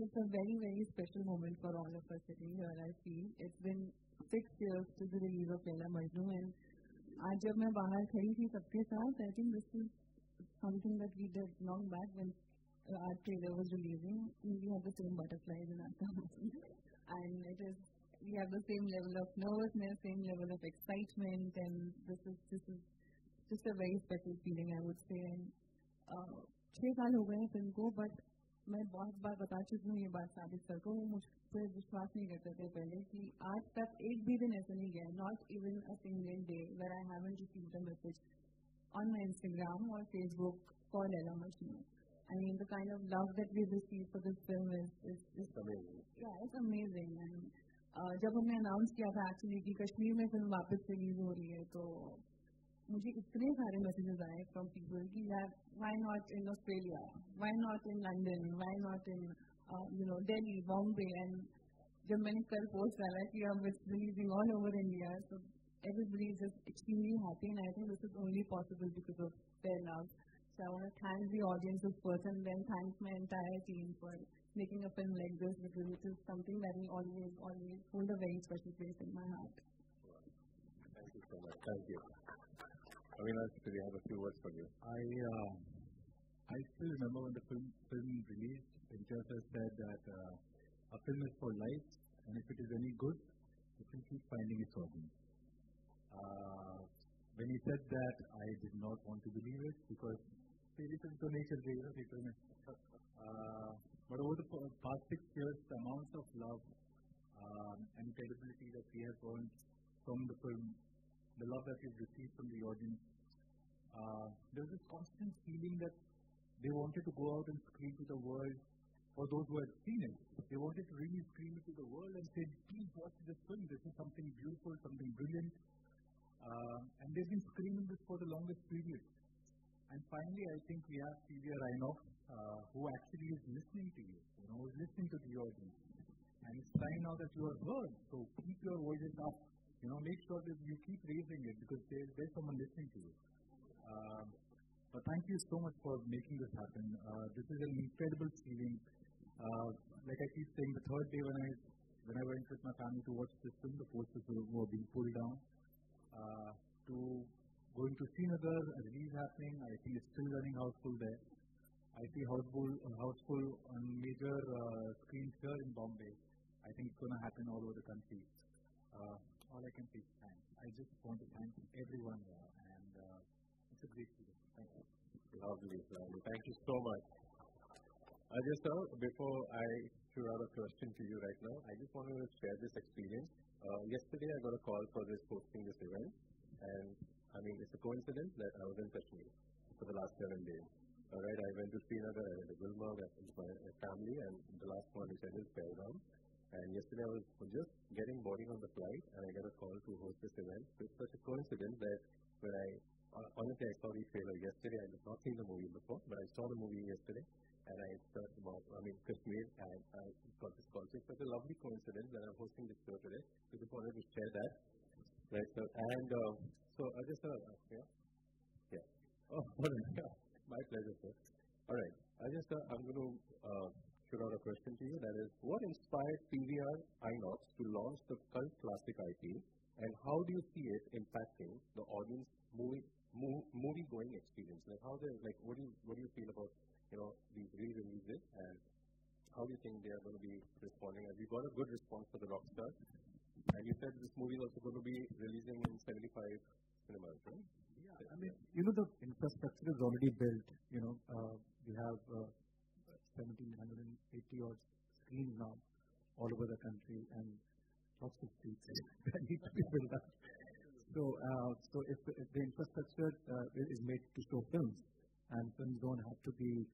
it's a very, very special moment for all of us sitting here, I feel. It's been six years to the release of Laila Majnu and आज जब मैं बाहर खड़ी थी सबके साथ I think this is something that we did long back when our trailer was releasing we had the same butterflies in our stomachs and we have the same level of nervousness same level of excitement and this is just a very special feeling I would say and uh, छः साल हो गए film को मैं बहुत बार बता चुकी हूँ ये बात साबित सर को वो मुझ पर विश्वास नहीं करते थे पहले कि आज तक एक भी दिन ऐसा नहीं गया not even a single day where I haven't received a message on my Instagram or Facebook for Leila Majnu. I mean, the kind of love that we received for this film is, is, is It's amazing. yeah, it's amazing. And uh, जब हमने announce किया था actually कि कश्मीर में film वापस release हो रही है तो मुझे इतने सारे मैसेजेस आए फ्रॉम पीपल कि यार why not in Australia why not in London why not in you know Delhi Bombay and जब मैंने कल पोस्ट डाला कि अब it's releasing all over India so everybody is just extremely happy and I think this is only possible because of their love. So I want to thank the audiences first and then thank my entire team for making a film like this because it is something that will always, always hold a very special place in my heart. Thank you so much. Thank you. Avinash, do we have a few words for you? I, uh, I still remember when the film, film released, Pinchas said that uh, a film is for life, and if it is any good, you can keep finding its for Uh, when he said that, I did not want to believe it because series is so nature they are people. Uh, but over the past six years, the amount of love um, and credibility that we have earned from the film, the love that we've received from the audience, uh, there was this constant feeling that they wanted to go out and scream to the world, or those who had seen it, they wanted to really scream it to the world and say, please watch this film, this is something beautiful, something brilliant. Uh, and they've been screaming this for the longest period. And finally, I think we have PVR Inox, uh, who actually is listening to you, you know, is listening to the audience. And it's time now that you are heard, so keep your voices up. You know, make sure that you keep raising it because there, there's someone listening to you. Um, but thank you so much for making this happen. Uh, this is an incredible feeling. Uh, like I keep saying, the third day when I went with my family to watch this film, the posters were, being pulled down. Uh, to going to Srinagar, a release happening. I think it's still running houseful there. I see houseful, uh, houseful on major screens here in Bombay. I think it's going to happen all over the country. All I can say is thanks. I just want to thank everyone uh, feeling. Thank you. Lovely. Thank you so much. Ajay sir, before I shoot out a question to you right now, I just wanted to share this experience. Uh, yesterday I got a call for this hosting this event, and I mean it's a coincidence that I was in Kashmir for the last seven days. All right, I went to Srinagar, I went to Gulmarg with my uh, family, and the last one which I did is Pahalgam. And yesterday I was just getting boarding on the flight, and I got a call to host this event. So it's such a coincidence that when I uh, honestly I saw the trailer yesterday, I had not seen the movie before, but I saw the movie yesterday, and I searched about I mean Kashmir, and I got this call. So it's a lovely coincidence that I'm hosting this show today. So just wanted to share that. Right, sir. And uh, so I just uh, yeah, yeah. Oh. My pleasure, sir. All right. I just, uh, I'm going to uh, shoot out a question to you. That is, what inspired PVR Inox to launch the cult classic IP, and how do you see it impacting the audience movie move, movie going experience? Like, how they like, what do you what do you feel about you know these re-releases, and how do you think they are going to be responding? Have you got a good response for the Rockstar? And you said this movie is also going to be releasing in 75 cinemas, right? Yeah, I mean, you know, the infrastructure is already built. You know, uh, we have uh, 1,780 odd screens now all over the country and lots of streets that need to be built up. So, uh, so if, the- if the infrastructure uh, is is made to show films, and films don't have to be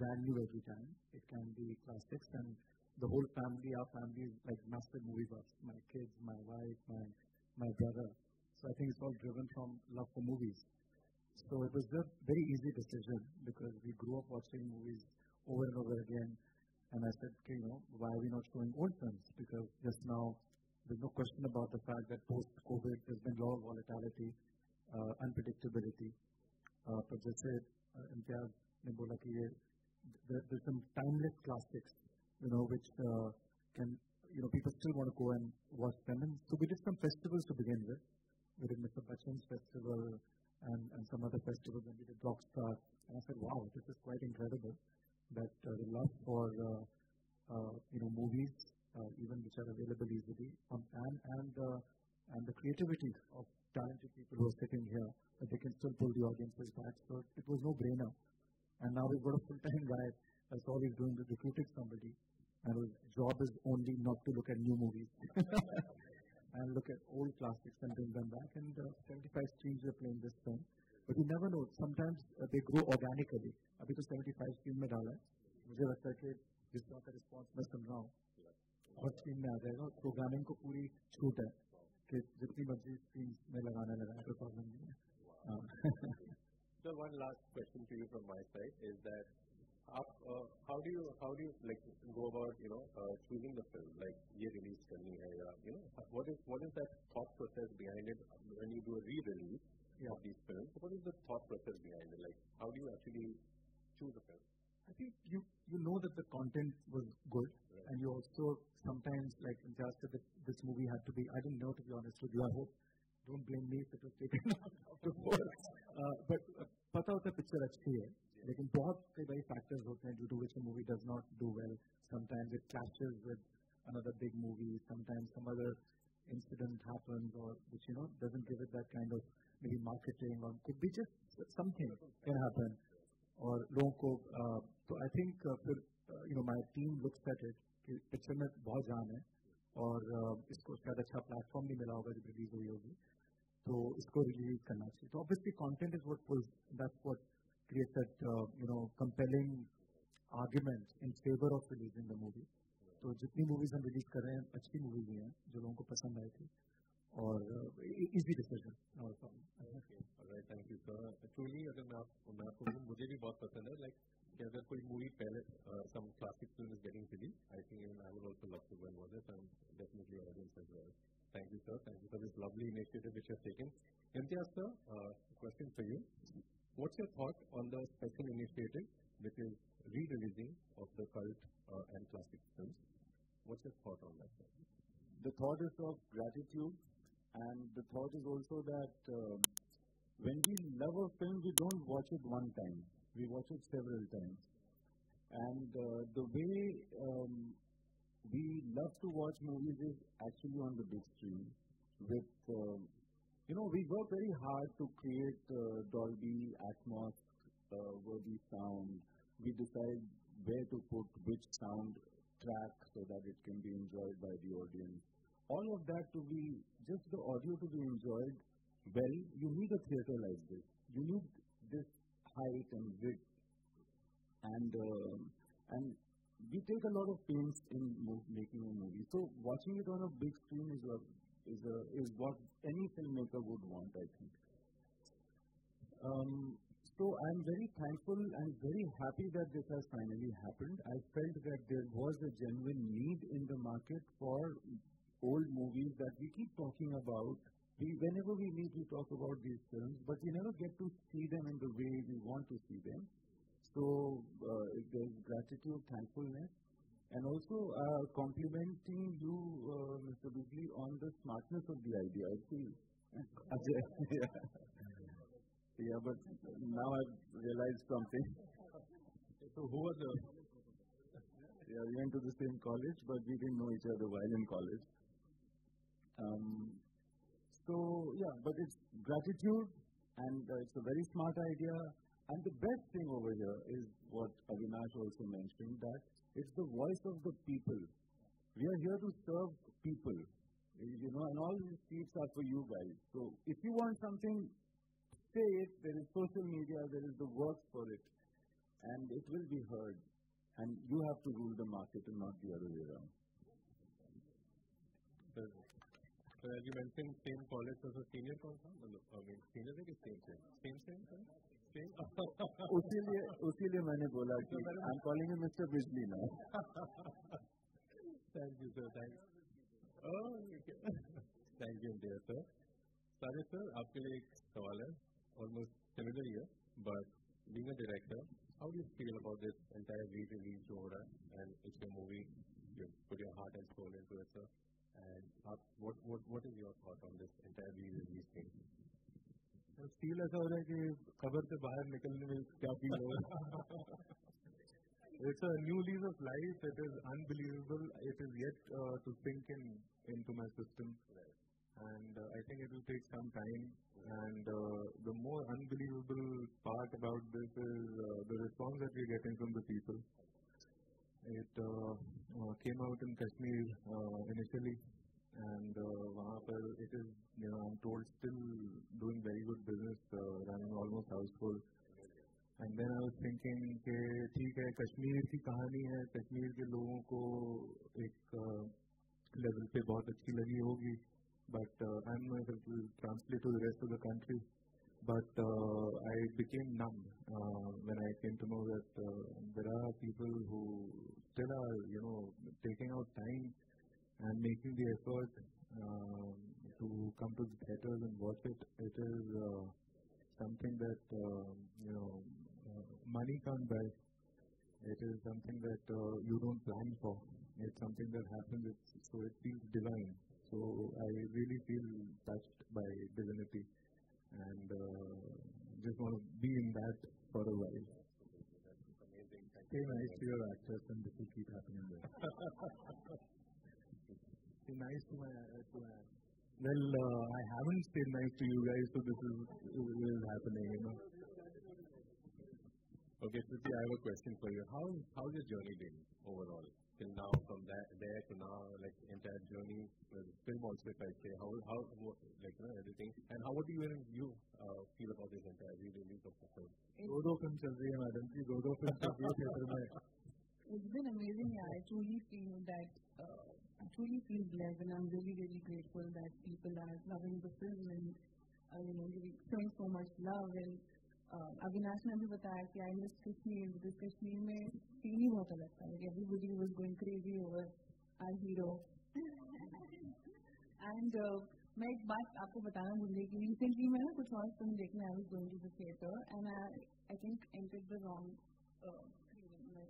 brand new every time, it can be classics, and the whole family, our family is like massive movie buffs. My kids, my wife, my my brother. So I think it's all driven from love for movies. So it was a very easy decision because we grew up watching movies over and over again. And I said, okay, you know, why are we not showing old films? Because just now, there's no question about the fact that post-COVID, there's been a lot of volatility, uh, unpredictability. Uh, but just said, uh, Imtiaz there's some timeless classics, you know, which can, you know, people still want to go and watch them. And so we did some festivals to begin with. We did Mr. Bachchan's festival and, and some other festivals, and we did Rockstar. And I said, wow, this is quite incredible that uh, the love for, uh, uh, you know, movies, uh, even which are available easily, creativity know that the content was good, Right. and you also sometimes like just that this movie had to be. I didn't know to be honest with you. I hope don't blame me if it was taken out before. Uh, but uh, पता होता है picture अच्छी है लेकिन बहुत कई बारी factors होते हैं due to which a movie does not do well. Sometimes it clashes with another big movie. Sometimes some other incident happens or which you know doesn't give it that kind of maybe marketing or could be just something can happen. और लोगों को तो I think फिर you know my team looks at it कि picture में बहुत जान है और इसको शायद अच्छा प्लेटफॉर्म भी मिला होगा जब रिलीज़ हुई होगी तो इसको रिलीज़ करना चाहिए। तो obviously content is what pulls that's what creates that you know compelling argument in favour of releasing the movie तो जितनी मूवीज़ हम रिलीज़ कर रहे हैं, अच्छी मूवीज़ हैं, जो लोगों को पसंद आई थी। और easy decision Okay. All right. Thank you, sir. Truly, अगर मैं आप मैं आपको बोलूं, मुझे भी बहुत पसंद है like कि अगर कोई मूवी पहले uh, some classic film is getting released, I think even I would also love to go and watch it and definitely audience as well. Thank you, sir. Thank you for this lovely initiative which you have taken. Imtiaz, sir, uh, question for you. What's your thought on the special initiative also that um when we love a film, we don't watch it one time. We watch it several times. And uh, the way um, we love to watch movies is actually on the big screen. With um you know, we work very hard to create uh, Dolby Atmos uh, worthy sound. We decide where to put which sound track so that it can be enjoyed by the audience. All of that to be just the audio to be enjoyed well, you need a theater like this. You need this height and width, and um and we take a lot of pains in making a movie. So watching it on a big screen is a is a is what any filmmaker would want, I think. Um, so I'm very thankful and very happy that this has finally happened. I felt that there was a genuine need in the market for old movies that we keep talking about. We, whenever we meet, we talk about these films, but we never get to see them in the way we want to see them. So uh, there's gratitude, thankfulness, and also uh, complimenting you, uh, Mr. Bijli, on the smartness of the idea. I. Yeah. yeah, but now I've realized something. So who was the Yeah, we went to the same college, but we didn't know each other while in college. Um, so yeah, but it's gratitude, and uh, it's a very smart idea. And the best thing over here is what Avinash also mentioned that it's the voice of the people. We are here to serve people, you know, and all these seats are for you guys. So if you want something, say it. There is social media, there is the work for it, and it will be heard. And you have to rule the market and not the other way around. So, as you mentioned, same college as a senior कौन था? मतलब I mean senior है कि same same? Same same sir? Same? उसीलिए उसीलिए मैंने बोला कि am calling you mister Bijli now Thank you sir. Thank Oh, okay. Thank you dear sir. Sajid sir, आपके लिए एक सवाल है almost similar here, but being a director, how do you feel about this entire re-release जो हो रहा है and it's your movie you put your heart and soul into it sir and uh, what what what is your thought on this entire re-release thing feel ऐसा हो रहा है कि खबर से बाहर निकलने में क्या फील हो रहा है It's a new lease of life. It is unbelievable. It is yet uh, to sink in into my system. and uh, I think it will take some time. And uh, the more unbelievable part about this is uh, the response that we're getting from the people. It uh, uh, came out in Kashmir uh, initially, and वहाँ पर it is, you know, I'm told still doing very good business, running almost household. And then I was thinking कि ठीक है कश्मीर की कहानी है कश्मीर के लोगों को एक लेवल पे बहुत अच्छी लगी होगी but uh, I'm not able to translate to the rest of the country. But uh, I became numb uh, when I came to know that uh, there are people who still are, you know, taking out time and making the effort to come to the theaters and watch it. It is something that you know money can't buy. It is something that uh, you don't plan for. It's something that happens. It's, so it feels divine. So I really feel touched by divinity and uh, just want to be in that for a while. Say nice to your actress and this will keep happening. Say nice to my, uh, to my Well, uh, I haven't said nice to you guys, so this is, is happening, you know. Okay, Priti, I have a question for you. How how's your journey been overall? till now, from that there to now, like entire journey, the film also, if I say, how how like you know everything, and how would you you uh, feel about this entire release of the film? दो दो film चल रही है madam जी दो दो film चल रही है थिएटर में. It's been amazing. Yeah, I truly feel that. Uh, I truly feel blessed, and I'm really, really grateful that people are loving the film and uh, you know giving showing so much love and Avinash ने भी बताया कि I miss Kashmir because Kashmir में scene ही बहुत अलग था everybody was going crazy over our hero and मैं एक बात आपको बताना भूल गई कि रिसेंटली मैं ना कुछ और फिल्म देखने I was going to the theatre and I I think enter the wrong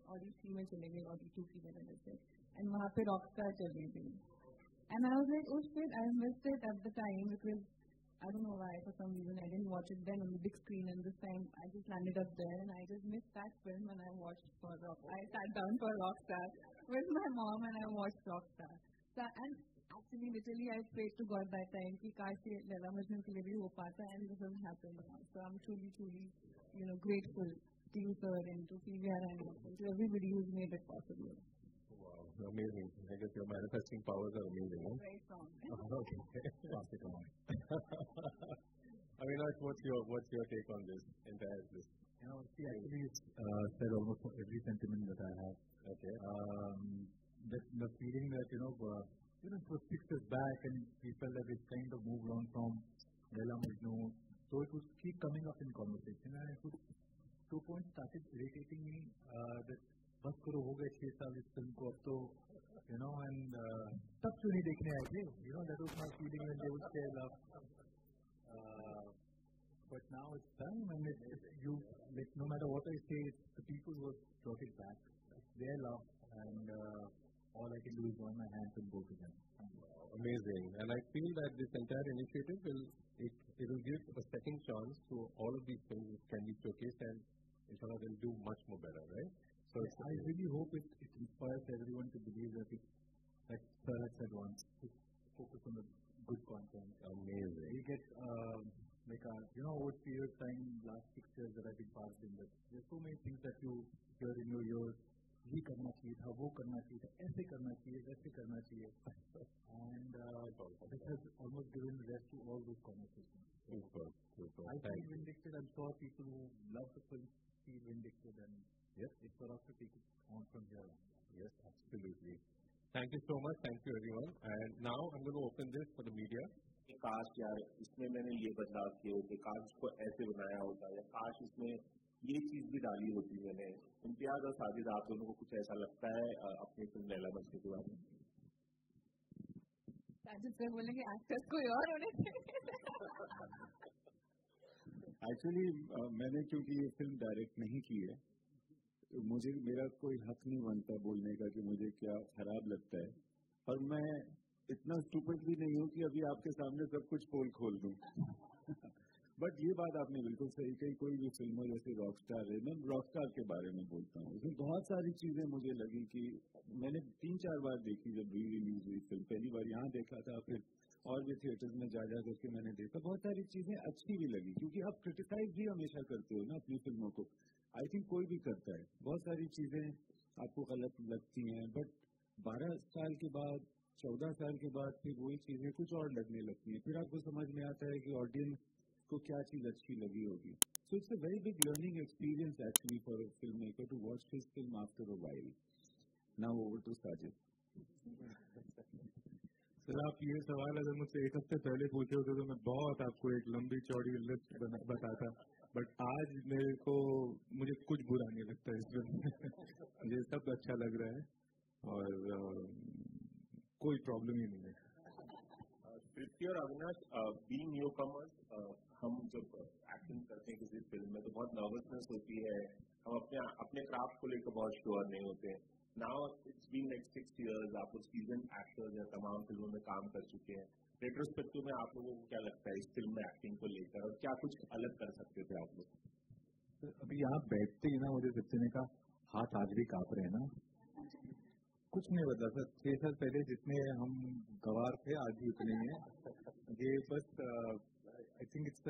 audi three में चले गए ऑडी टू की वजह से एंड वहाँ पे रॉक स्टार चल रही थी एंड आई वाज लाइक उस फिर आई missed it at the time because I don't know why, for some reason, I didn't watch it then on the big screen, and this time I just landed up there, and I just missed that film, and I watched for Rock. I sat down for Rockstar with my mom, and I watched Rockstar. So, and actually, literally, I prayed to God that time, ki kash ye Laila Majnun ke liye ho pata, and this has happened. So I'm truly, truly, you know, grateful to you, sir, and to PVR and to everybody who's made it possible amazing. I guess your manifesting powers are amazing. Huh? Very strong. okay. Pass it on. I mean, like, what's your what's your take on this entire this? You know, she actually uh, said almost for every sentiment that I have. Okay. Um, the, the feeling that you know, uh, you know, it was six years back, and we felt that it kind of moved on from Laila Majnun. So it would keep coming up in conversation, and it would, to a point, started irritating me uh, that बस करो हो गए छह साल इस film को अब तो यू नो एंड तब क्यों नहीं देखने आए थे you know that was my feeling when they would say love but now it's done and it, it, you like no matter what I say the people who brought it back it's their love and uh, all I can do is join my hands and go to them amazing and I feel that this entire initiative will it, it will give a second chance to all of these films which can be showcased and inshallah they'll do much more better right so I really hope it, it inspires everyone to believe that it, like Sir had said once, to focus on the good content. Amazing. We get, um, like, a, you know, over period of time, last six years that I've been part of the industry, there's so many things that you hear in your ears. ये करना चाहिए था वो करना चाहिए था ऐसे करना चाहिए वैसे करना चाहिए and uh, this has almost given rest to all those conversations. Super, super. I feel vindicted. I'm sure people who love the film feel vindicted and Yes, it's for us to take it on from here. Yes, absolutely. Thank you so much. Thank you, everyone. And now I'm going to open this for the media. काश यार इसमें मैंने ये बदलाव किए होते काश इसको ऐसे बनाया होता या काश इसमें ये चीज़ भी डाली होती मैंने इम्तियाज़ और साजिद आप दोनों को कुछ ऐसा लगता है अपनी फ़िल्म लैला मछली के बारे में साजिद सर बोलेंगे एक्टर्स कोई और होने एक्चुअली मैंने क्योंकि ये फ़िल्म डायरेक्ट नहीं की है मुझे, मेरा कोई हक नहीं बनता बोलने का कि मुझे क्या खराब लगता है। और मैं इतना स्टूपिड भी नहीं हूँ कि अभी आपके सामने सब कुछ पोल खोल दूँ। बट ये बात आपने बिल्कुल सही कही, कोई भी फ़िल्म जैसे रॉक स्टार है, मैं रॉक स्टार के बारे में बोलता हूँ। उसमें बहुत सारी चीज़ें मुझे लगी कि मैंने तीन चार बार देखी जब री रिलीज़ हुई फ़िल्म पहली बार यहाँ देखा था, फिर और भी थिएटर्स में जा जा करके मैंने देखा, बहुत सारी चीज़ें अच्छी भी लगी, क्योंकि आप क्रिटिसाइज भी हमेशा करते हो ना अपनी फ़िल्मों को। आई थिंक कोई भी करता है, बहुत सारी चीज़ें आपको गलत लगती हैं बट बारह साल के बाद, चौदह साल के बाद फिर वही चीज़ें कुछ और लगने लगती हैं। फिर आपको समझ में आता है कि ऑडियंस को क्या चीज़ अच्छी लगी होगी। So it's a very big learning experience actually for film maker to watch his film after a while now over to Sajid sir आप ये सवाल अगर मुझसे एक हफ़्ते पहले पूछे होते तो मैं बहुत आपको एक लंबी चौड़ी लिस्ट बताता। बट आज मेरे को, मुझे कुछ बुरा नहीं लगता इस फ़िल्म मुझे सब अच्छा लग रहा है और कोई प्रॉब्लम ही नहीं है। और अविनाश बीइंग न्यू कमर्स हम जब एक्टिंग करते हैं किसी फ़िल्म में तो बहुत नर्वसनेस होती है। हम अपने अपने क्राफ्ट को लेकर बहुत श्योर नहीं होते। Now it's been like six years आप लोग सीज़न एक्टर्स या तमाम फ़िल्मों में काम कर चुके हैं। रेट्रोस्पेक्टिव में आप लोगों को क्या लगता है इस फ़िल्म में एक्टिंग को लेकर और क्या कुछ अलग कर सकते थे आप लोग? अभी यहाँ बैठते ही ना मुझे सच्चे का हाथ आज भी काँप रहे हैं ना? कुछ नहीं बदला सर, छह साल पहले जितने हम गवार थे, आज भी उतने हैं ये बस I think it's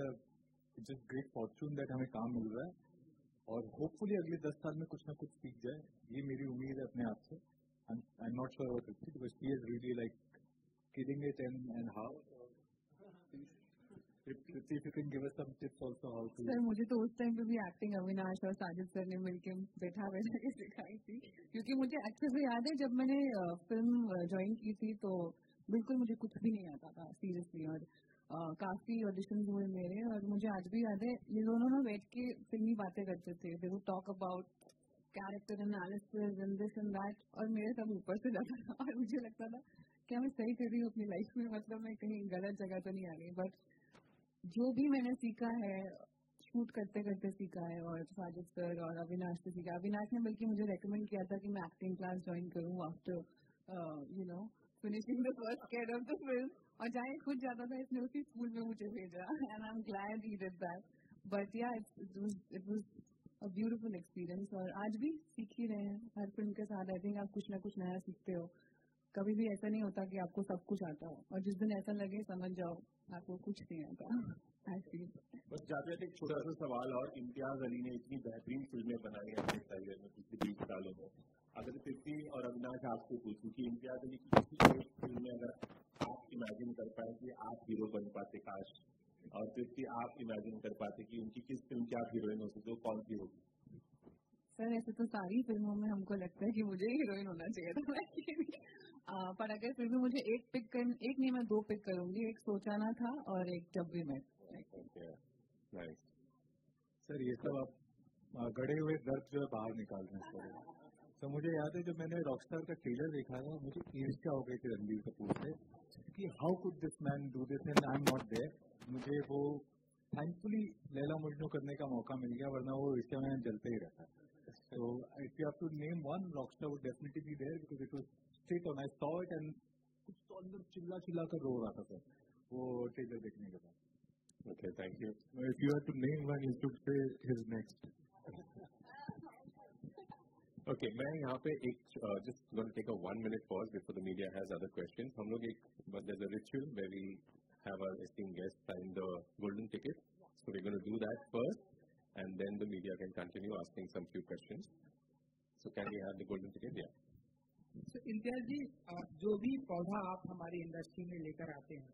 just great fortune that हमें काम मिल रहा है। और होपफुली अगले दस साल में कुछ ना कुछ सीख जाए। ये मेरी उम्मीद है अपने आप से। I am not sure about it because she is really like killing it and and how sir मुझे तो उस टाइम पे भी एक्टिंग अविनाश और साजिद सर ने मिलके बैठा बैठा के सिखाई थी। क्योंकि मुझे अच्छे से याद है, जब मैंने फ़िल्म ज्वाइन की थी तो बिल्कुल मुझे कुछ भी नहीं आता था सीरियसली और काफ़ी ऑडिशन हुए मेरे और मुझे आज भी याद है, ये दोनों ना बैठ के फिल्मी बातें करते थे। दे वो talk about character analysis and this and that और मेरे सब ऊपर से जाता था। और मुझे लगता था क्या मैं सही कर रही हूँ अपनी लाइफ में मतलब मैं कहीं गलत जगह तो नहीं आ गई। बट जो भी मैंने सीखा है शूट करते करते सीखा है और साजिद सर और अविनाश से सीखा। अविनाश ने बल्कि मुझे रेकमेंड किया था कि मैं एक्टिंग क्लास ज्वाइन करूँ after you know finishing the first care of the film और जाए खुद जाता था इसने उसी स्कूल में मुझे भेजा and I am glad he did that but yeah it was a beautiful experience और आज भी सीख ही रहे हैं, हर फ़िल्म के साथ आई थिंक आप कुछ ना कुछ नया सीखते हो। कभी भी ऐसा नहीं होता कि आपको सब कुछ आता हो, और जिस दिन ऐसा लगे, समझ जाओ, आपको कुछ नहीं आता। बस जाते एक छोटा सा सवाल और इम्तियाज़ अली ने इतनी बेहतरीन फ़िल्में बनाई हैं अपने करियर में पिछले बीस सालों में। अगर पृथ्वी और अविनाश आपसे पूछूँ कि इम्तियाज़ अली की किसी एक फ़िल्म में अगर इमेजिन कर पाए कि आप हीरो बन पाते काश। और पृथ्वी आप इमेजिन कर पाते कि उनकी किस फ़िल्म की आप हीरोइन हो सकते हो कौन सी होगी? सर ऐसे तो सारी फ़िल्मों में हमको लगता है कि मुझे हीरोइन होना चाहिए था। पर अगर फिर भी मुझे एक पिक कर एक नहीं मैं दो पिक करूँगी। एक सोचाना था और एक जब भी मैं सर ये सब आप गड़े हुए दर्द जो है बाहर निकाल रहे हैं तो मुझे याद है जब मैंने रॉकस्टार का ट्रेलर देखा था मुझे ईर्ष्या हो गई थी रणबीर कपूर से? कि how could this man do this and I am not there मुझे वो थैंकफुली लैला मजनू करने का मौका मिल गया वरना वो इसके में जलते ही रहता। So if you have to name one Rockstar would definitely be there because it was straight on I saw it and कुछ तो अंदर चिल्ला चिल्ला कर रो रहा था सर। वो टीजर देखने के बाद। Okay thank you if you have to name one you should say his next okay, मैं यहाँ पे एक uh, just going to take a one minute pause before the media has other questions. हम लोग एक but there's a ritual where we have our esteemed guests sign the golden ticket. So we're going to do that first. and then the media can continue asking some few questions. So can we have the golden ticket? Yeah. So Imtiaz जी जो भी पौधा आप हमारी industry में लेकर आते हैं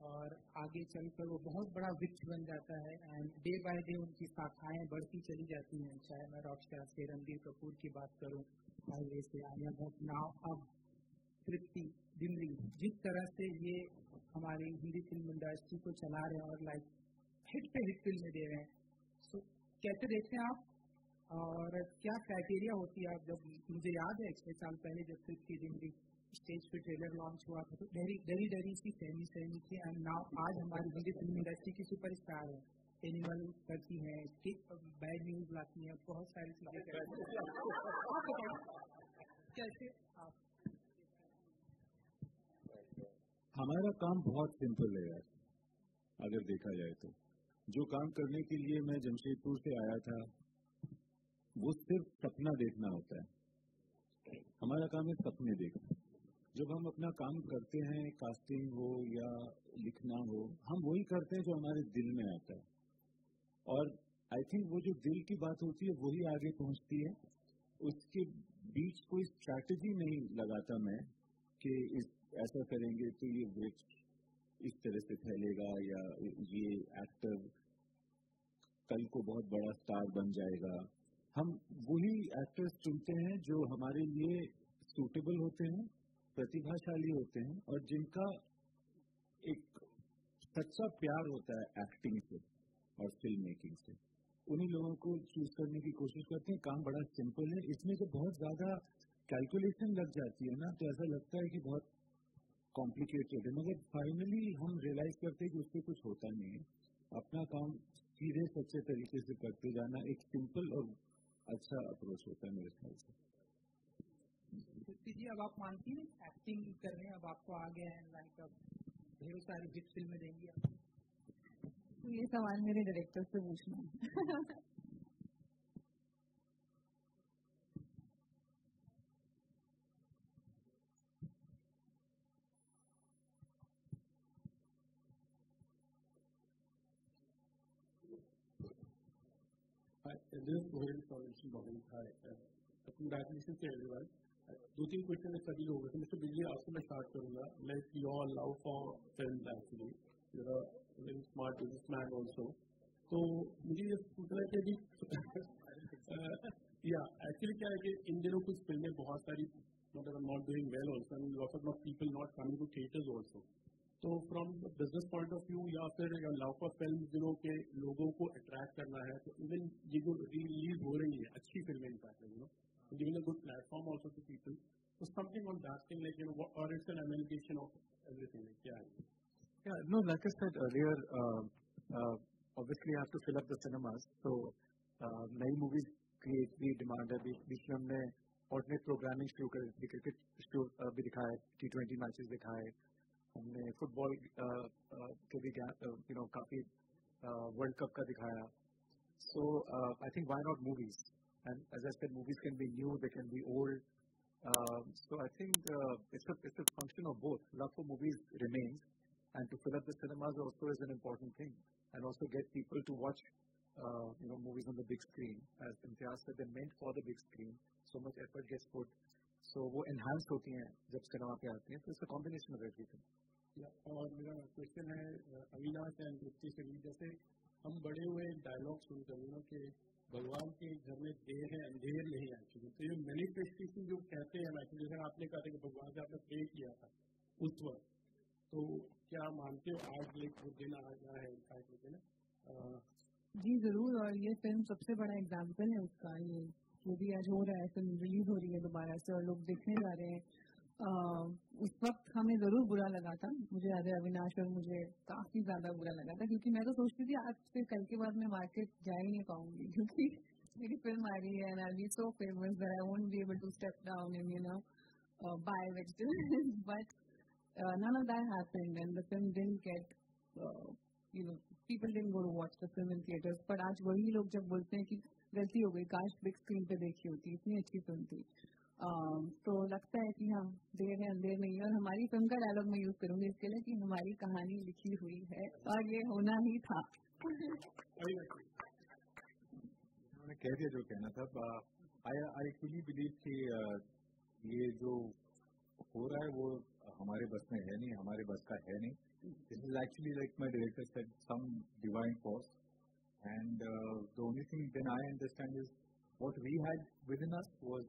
और आगे चलकर वो बहुत बड़ा वृक्ष बन जाता है एंड डे बाय डे उनकी शाखाएँ बढ़ती चली जाती हैं। चाहे मैं रॉकस्टार से रणबीर कपूर की बात करूँ, हाईवे से आलिया भट्ट नाव अब तृप्ति दिमरी जिस तरह से ये हमारी हिंदी फ़िल्म इंडस्ट्री को चला रहे हैं और लाइक हिट पे हिट फ़िल्में दे रहे हैं। सो कैसे देखते हैं आप? और क्या क्राइटेरिया होती है? आप जब, मुझे याद है, छह साल पहले जब तृप्ति ज़िंदगी स्टेज पे ट्रेलर लॉन्च हुआ था तो डरी डरी डरी सी सहमी सहमी थी एंड नाउ आज हमारी हिंदी फ़िल्म इंडस्ट्री की सुपर स्टार है। एनिमल करती हैं बैड न्यूज़ लाती हैं, बहुत सारी चीज़ें कैसे हमारा काम बहुत सिंपल है यार, अगर देखा जाए तो। जो काम करने के लिए मैं जमशेदपुर से आया था, वो सिर्फ़ सपना देखना होता है। हमारा काम है सपने देखना। जब हम अपना काम करते हैं कास्टिंग हो या लिखना हो, हम वही करते हैं जो हमारे दिल में आता है। और आई थिंक वो जो दिल की बात होती है, वही आगे पहुँचती है। उसके बीच कोई स्ट्रैटेजी नहीं लगाता मैं कि इस, ऐसा करेंगे तो ये वृक्ष इस तरह से फैलेगा या ये एक्टर कल को बहुत बड़ा स्टार बन जाएगा। हम वही एक्टर्स चुनते हैं जो हमारे लिए सूटेबल होते हैं। प्रतिभाशाली होते हैं और जिनका एक सच्चा प्यार होता है एक्टिंग से और फ़िल्म मेकिंग से। उन्हीं लोगों को चूज़ करने की कोशिश करते हैं। काम बड़ा सिंपल है। इसमें जब बहुत ज़्यादा कैलकुलेशन लग जाती है ना तो ऐसा लगता है कि बहुत कॉम्प्लिकेटेड है। मगर फाइनली हम रियलाइज़ करते हैं कि उससे कुछ होता नहीं है। अपना काम सीधे सच्चे तरीके से करते जाना एक सिंपल और अच्छा अप्रोच होता है मेरे ख्याल से। जी अब आप मानती हैं एक्टिंग कर रहे हैं अब आपको आ गया है लाइक अब ढेरों सारी हिट फ़िल्में देंगी आप तो ये सवाल मेरे डायरेक्टर से पूछना Hi, This is Rohit from Morgan. Hi. Congratulations to everyone. दो तीन क्वेश्चन सभी लोगों से मिस्टर बिजली आपसे मैं स्टार्ट करूँगा। Like your love for film actually you're a very smart businessman also तो मुझे ये पूछना है कि या एक्चुअली क्या है कि इन दिनों कुछ फ़िल्में बहुत सारी मतलब not doing well also and lot of people not coming to theatres also तो from business point of view या फिर लव फॉर फ़िल्म जिनों के लोगों को अट्रैक्ट करना है तो इवन ये जो रिलीज़ हो रही है, अच्छी फ़िल्में in fact you know giving a good platform also to people तो something on that thing like you no और it's an एमेलिकेशन of everything like क्या है Yeah, no, like I said earlier, uh, uh, obviously you have to fill up the cinemas. So, uh, नई movies की एक भी demand है बीच में हमने ऑल्टरनेट प्रोग्रामिंग शुरू कर दी क्रिकेट शो भी दिखाया टी ट्वेंटी मैचेस दिखाए हमने फुटबॉल के भी यू नो काफी वर्ल्ड कप का दिखाया सो I think why not movies and as I said movies can be new they can be old so I think uh, it's a it's a function of both. Love for movies remains, and to fill up the cinemas also is an important thing, and also get people to watch uh, you know movies on the big screen. As Imtiaz said, they're meant for the big screen. So much effort gets put. So वो enhance होती हैं जब cinema पे आती हैं. So it's a combination of everything. और मेरा question है अविनाश एंड तृप्ति से भी जैसे हम बड़े हुए डायलॉग सुनते हैं कि भगवान के घर में देर है, अंधेर नहीं एक्चुअली तो ये मैनिफेस्टेशन जो कहते हैं एक्चुअली जैसे आपने कहा था कि भगवान से आपने प्रे किया था, उस वक्त। तो क्या मानते हो आज एक वो दिन आ गया है इनफैक्ट ना जी, ज़रूर। और ये फ़िल्म सबसे बड़ा एग्ज़ाम्पल है उसका। ये जो भी आज हो रहा है फ़िल्म रिलीज़ हो रही है दोबारा से और लोग देखने जा रहे हैं। उस वक्त हमें ज़रूर बुरा लगा था। मुझे याद है अविनाश और मुझे काफ़ी ज़्यादा बुरा लगा था क्योंकि मैं तो सोचती थी आज से कल के बाद मैं मार्केट जा ही नहीं पाऊँगी क्योंकि मेरी फ़िल्म आ रही है and I be so famous that I won't be able to step down in you know buy vegetables but none of that happened and the film didn't get uh, you know people didn't go to watch the film in theaters. But आज वही लोग जब बोलते हैं कि गलती हो गई काश बिग स्क्रीन पे देखी होती इतनी अच्छी फ़िल्म थी। तो लगता है कि हाँ देर है, अंधेर नहीं और हमारी फ़िल्म का डायलॉग मैं यूज़ करूँगी इसके लिए कि हमारी कहानी लिखी हुई है और ये होना ही था। उन्होंने कह दिया जो कहना था आई आई बिलीव कि ये जो हो रहा है वो हमारे बस में है नहीं, हमारे बस का है नहीं। This is actually like my director said some divine force and the only thing then I understand is what we had within us was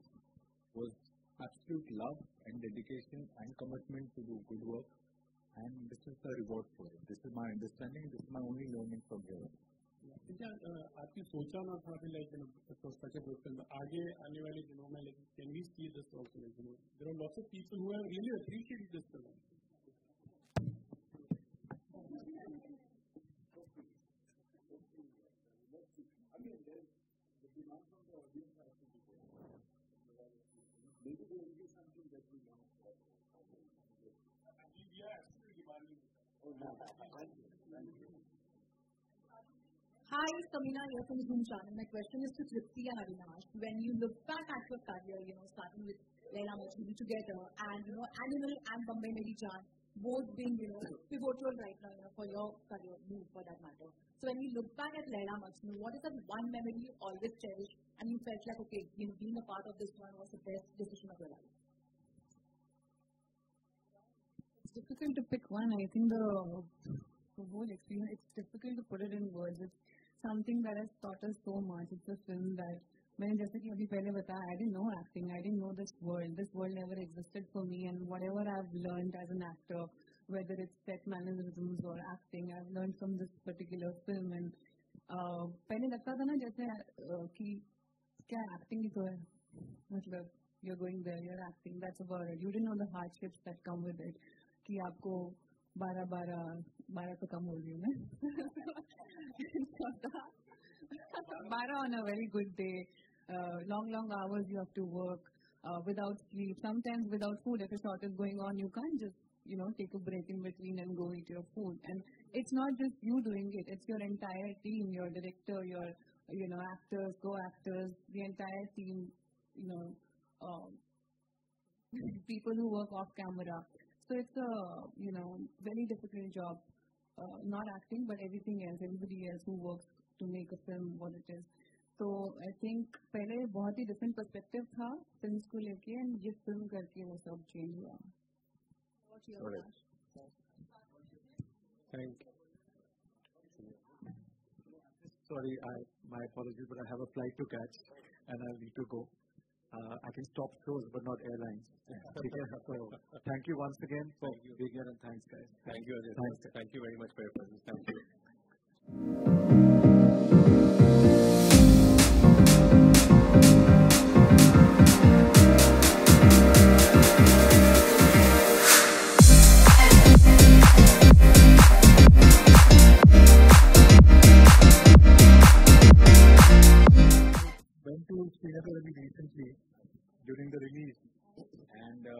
was absolute love and dedication and commitment to do good work. And this is the reward for it. This is my understanding. This is my only learning from here. आपकी सोचा ना था कि like such good film आगे आने वाले दिनों में like can we see this also like you know there are lots of people who have really appreciated this film Again, there's the demand from the audience Maybe there will be something that we want to Actually, we are actually demanding. No. Thank you. Thank. Hi, Samina here from Zoom channel. My question is to Tripti and Avinash. When you look back at your career, you know, starting with Laila Majnun together and, you know, Animal and Bombay Meri Jaan, both being, you know, pivotal right now, you know, for your career move for that matter. So when you look back at Laila Majnun, what is that one memory you always cherish and you felt like, okay, you know, being a part of this one was the best decision of your life? It's difficult to pick one. I think the, the whole experience, it's difficult to put it in words. It's something that has taught us so much. It's a film that मैंने जैसे कि अभी पहले बताया I didn't know acting I didn't know this world this world never existed for me and whatever I have learn as an actor whether it's set mannerisms और acting I've learned from this particular film. And uh, पहले लगता था ना जैसे uh, कि क्या acting ही तो है। मतलब you are going there you are acting that's about it you didn't know the hardships that come with it कि आपको बारह बारह बारह तो कम हो रही हूँ मैं बारह on a very good day Uh, long, long hours you have to work uh, without sleep. Sometimes without food. If a shot is going on, you can't just you know take a break in between and go eat your food. And it's not just you doing it. It's your entire team, your director, your you know actors, co-actors, the entire team. You know. Um, people who work off camera. So it's a you know very difficult job, uh, not acting but everything else, everybody else who works to make a film what it is. तो I think पहले बहुत ही different perspective था film को लेके and ये film करके वो सब चेंज हुआ What's your Alright. Thank Sorry, I, my apologies, but I have a flight to catch and I need to go. Uh, I can stop shows, but not airlines. Okay, so thank you once again for being here and thanks, guys. Thank you, Ajay. Thanks. Thank you very much for your presence. Thank you.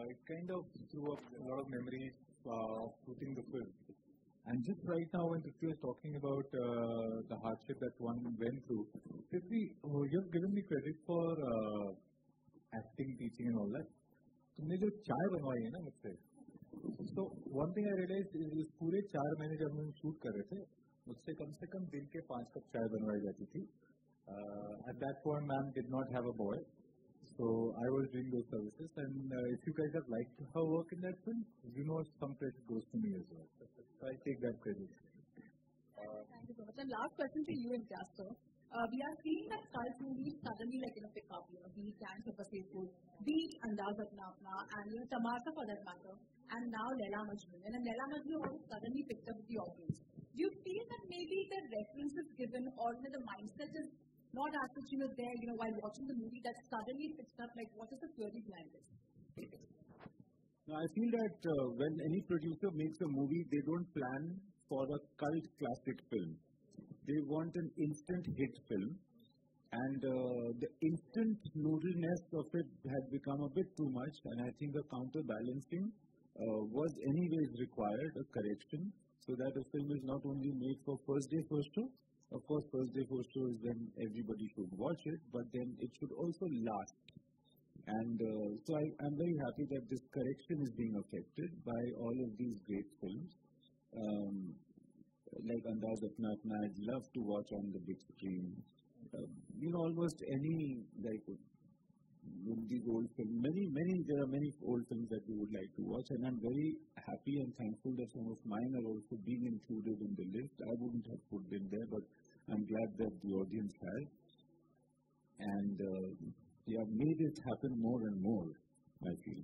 it kind of threw up a lot of memories uh, shooting the film. And just right now, when Tripti was talking about uh, the hardship that one went through, Tripti, oh, uh, you've given me credit for uh, acting, teaching, and all that. तुमने जो चाय बनवाई है ना मुझसे तो one thing I realise इस पूरे चार महीने जब हम शूट कर रहे थे मुझसे कम से कम दिन के पांच कप चाय बनवाई जाती थी at that point ma'am did not have a boy so I was doing those services. And uh, if you guys have liked her work in that film, you know some credit goes to me as well. So I take that credit. Thank you so much. And last question to you and Jasper. Uh, we are seeing that cult movies suddenly like, you know, pick up, you know, be it Gangs of Wasseypur, be it Andaz Apna and, you know, Tamasha for that matter, and now Laila Majnun. And Laila Majnun also suddenly picked up the audience. Do you feel that maybe the references given or know, the mindset is not as much, you know, there, you know, while watching the movie that suddenly picks up, like, what is the theory behind this? Now, I feel that uh, when any producer makes a movie, they don't plan for a cult classic film. They want an instant hit film. And uh, the instant noodleness of it had become a bit too much, and I think a counterbalancing uh, was anyways required, a correction, so that a film is not only made for first day first show, of course first day first show is when everybody should watch it, but then it should also last. And uh, so I, I'm very happy that this correction is being affected by all of these great films. Um, like Andaz Apna Apna, I'd love to watch on the big screen. Uh, you know, almost any, like, these old films, many, many, there are many old films that we would like to watch, and I'm very happy and thankful that some of mine are also being included in the list. I wouldn't have put them there, but I'm glad that the audience has. And uh, yeah, made it happen more and more, I feel.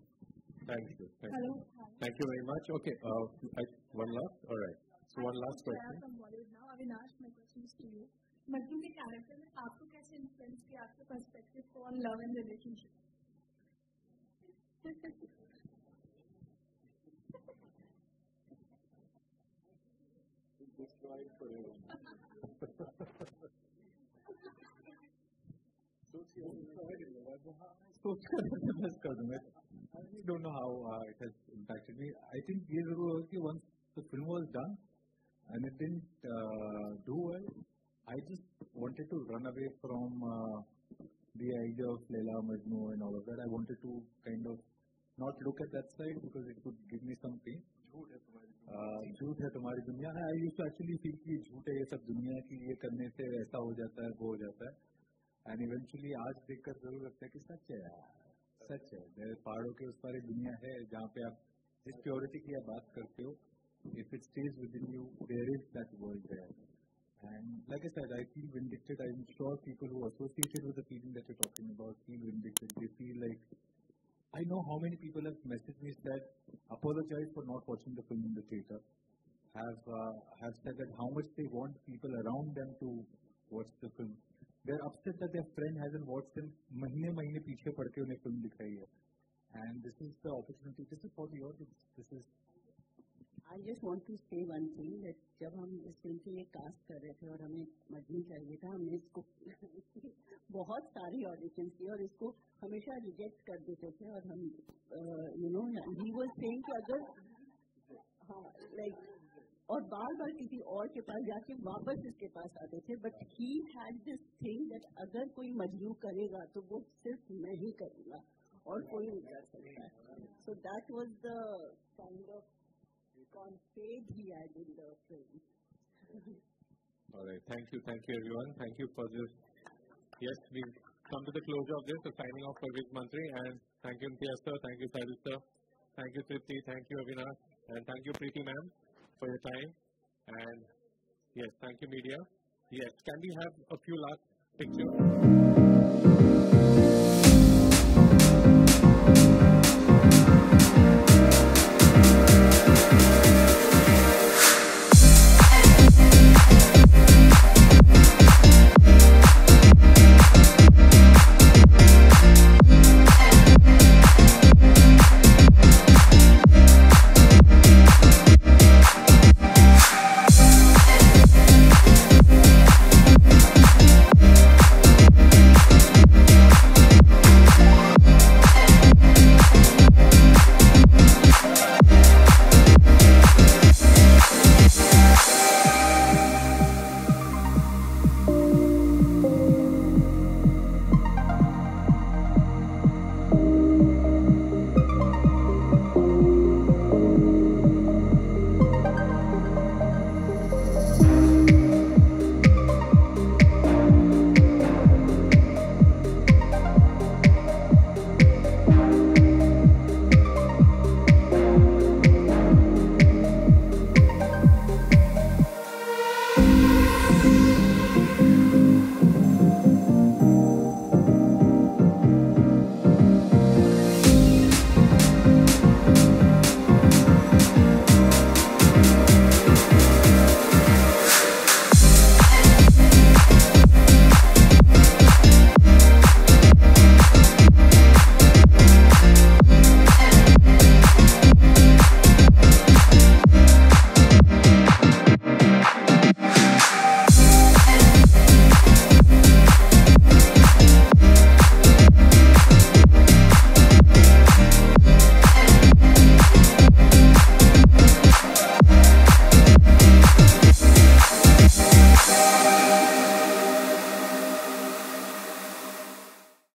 Thank you. Thank Hello. you. Thank you very much. Okay. Uh, I, one last. All right. So one last question. from Bollywood now. Avinash, my question is to you. Majnu के character ने आपको कैसे influence किया आपके perspective on love and relationship सोच कर बस कर दूंगा I really don't know how uh, it has impacted me. I think years ago कि once the film was done and it didn't uh, do well, I just wanted to run away from uh, the idea of Leila Majnu and all of that. I wanted to kind of not look at that side because it could give me some pain. झूठ है तुम्हारी दुनिया। है आई use actually feel की झूठ है ये सब दुनिया की ये करने से ऐसा हो जाता है वो हो जाता है। एंड इवेंचुअली आज देखकर ज़रूर लगता है कि सच है यार। सच है। पहाड़ों के उस पर एक दुनिया है जहाँ पे आप जिस प्योरिटी की आप बात करते हो if it stays within you there is that world there and like I said I feel vindicated I am sure people who associated with the feeling that you talking about feel विंडिक्टेड they feel like I know how many people have messaged me said, apologize for not watching the film in the theater. Have uh, have said that how much they want people around them to watch the film. They're upset that their friend hasn't watched them. महीने महीने पीछे पड़ के उन्हें film दिखाई है. And this is the opportunity. This is for the audience. This is I just want to say one thing, that जब हम इस फ़िल्म के लिए कास्ट कर रहे थे और हमें मजनू चाहिए था, हमने इसको बहुत सारी ऑडिशन की और इसको हमेशा रिजेक्ट कर देते थे और हम you know he was saying कि अगर हाँ लाइक और बार बार किसी और के पास जाके वापस इसके पास आते थे but he had this thing that अगर कोई मजनू करेगा तो वो सिर्फ़ मैं ही करूँगा और कोई नहीं कर सकता। So that was the kind of All right. Thank you. Thank you, everyone. Thank you for this. Yes, we've come to the closure of this, the signing off for Viz Mantri. And thank you, Imtiaz sir. Thank you, Sajid sir. Thank you, Tripti. Thank you, Avinash. And thank you, Preeti ma'am, for your time. And yes, thank you, media. Yes, can we have a few last pictures?